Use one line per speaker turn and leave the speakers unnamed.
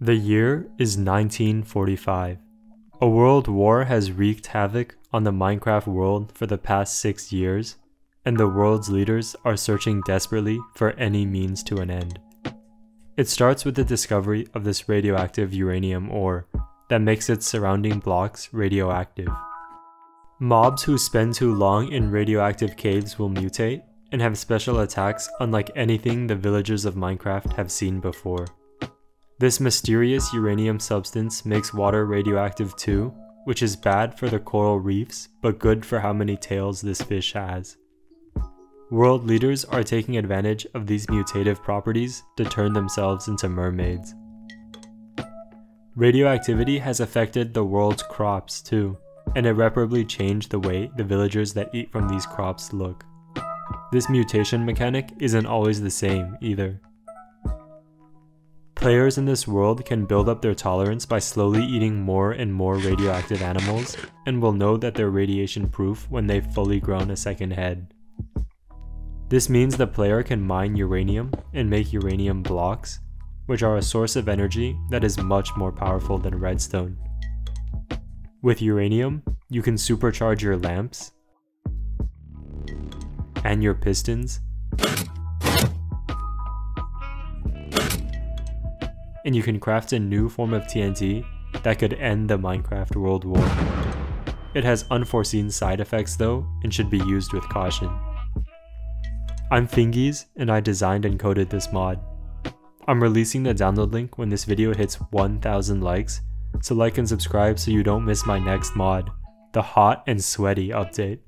The year is 1945. A world war has wreaked havoc on the Minecraft world for the past six years, and the world's leaders are searching desperately for any means to an end. It starts with the discovery of this radioactive uranium ore that makes its surrounding blocks radioactive. Mobs who spend too long in radioactive caves will mutate and have special attacks unlike anything the villagers of Minecraft have seen before. This mysterious uranium substance makes water radioactive too, which is bad for the coral reefs, but good for how many tails this fish has. World leaders are taking advantage of these mutative properties to turn themselves into mermaids. Radioactivity has affected the world's crops too, and irreparably changed the way the villagers that eat from these crops look. This mutation mechanic isn't always the same either. Players in this world can build up their tolerance by slowly eating more and more radioactive animals, and will know that they're radiation proof when they've fully grown a second head. This means the player can mine uranium and make uranium blocks, which are a source of energy that is much more powerful than redstone. With uranium, you can supercharge your lamps and your pistons and you can craft a new form of TNT that could end the Minecraft World War. It has unforeseen side effects though, and should be used with caution. I'm Fingees, and I designed and coded this mod. I'm releasing the download link when this video hits 1000 likes, so like and subscribe so you don't miss my next mod, the hot and sweaty update.